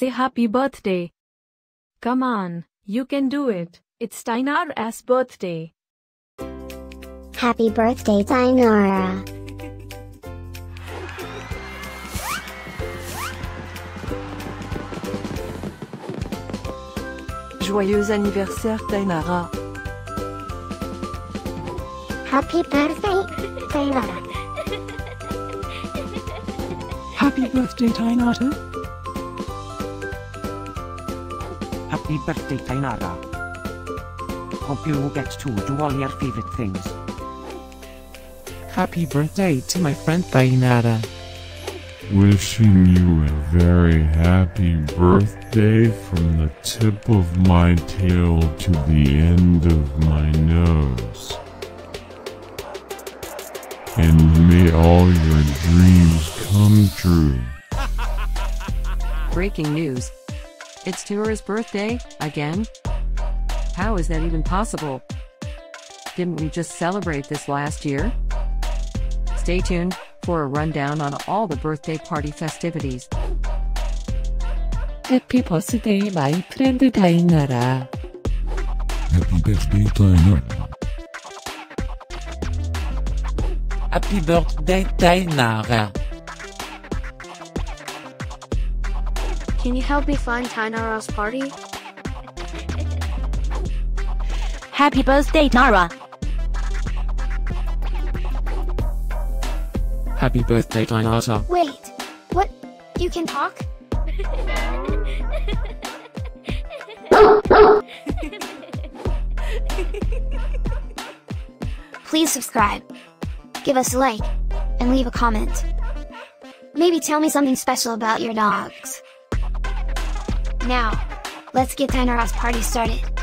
say happy birthday. Come on, you can do it. It's Tainara's birthday. Happy birthday, Tainara. Joyeux anniversaire Tainara. Happy birthday, Tainara. Happy birthday, Tainara. Happy birthday, Tainara. Hope you get to do all your favorite things. Happy birthday to my friend Tainara. Wishing you a very happy birthday from the tip of my tail to the end of my nose. And may all your dreams come true. Breaking news. It's Tura's birthday, again? How is that even possible? Didn't we just celebrate this last year? Stay tuned for a rundown on all the birthday party festivities. Happy birthday, my friend Tainara. Happy birthday, Tainara. Happy birthday, Tainara. Can you help me find Tainara's party? Happy birthday, Nara. Happy birthday, Tainara. Wait, what? You can talk? Please subscribe, give us a like, and leave a comment. Maybe tell me something special about your dogs. Now, let's get Tainara's party started.